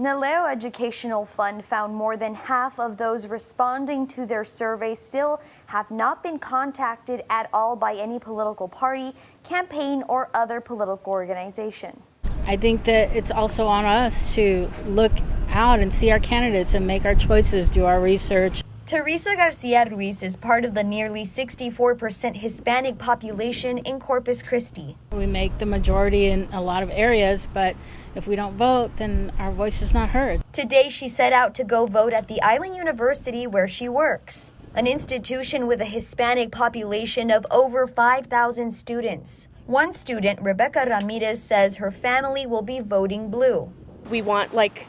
Naleo Educational Fund found more than half of those responding to their survey still have not been contacted at all by any political party, campaign, or other political organization. I think that it's also on us to look out and see our candidates and make our choices, do our research. Teresa Garcia Ruiz is part of the nearly 64% Hispanic population in Corpus Christi. We make the majority in a lot of areas, but if we don't vote, then our voice is not heard. Today, she set out to go vote at the Island University where she works, an institution with a Hispanic population of over 5,000 students. One student, Rebecca Ramirez, says her family will be voting blue. We want like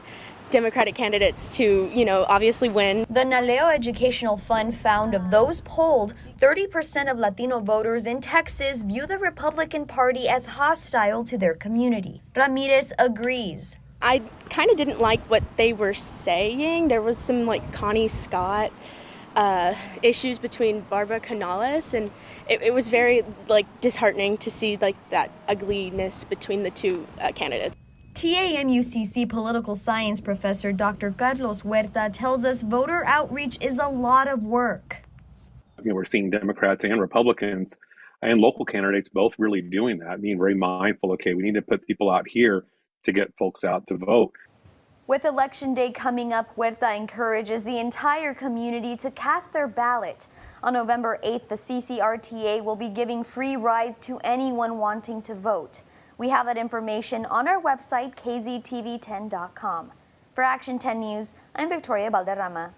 Democratic candidates to, you know, obviously win. The Naleo Educational Fund found of those polled, 30% of Latino voters in Texas view the Republican Party as hostile to their community. Ramirez agrees. I kind of didn't like what they were saying. There was some like Connie Scott uh, issues between Barbara Canales, and it, it, was very like disheartening to see like that ugliness between the two uh, candidates. TAMUCC political science professor Dr. Carlos Huerta tells us voter outreach is a lot of work. You know, we're seeing Democrats and Republicans and local candidates both really doing that, being very mindful. Okay, we need to put people out here to get folks out to vote. With Election Day coming up, Huerta encourages the entire community to cast their ballot. On November 8th, the CCRTA will be giving free rides to anyone wanting to vote. We have that information on our website, kztv10.com. For Action 10 News, I'm Victoria Valderrama.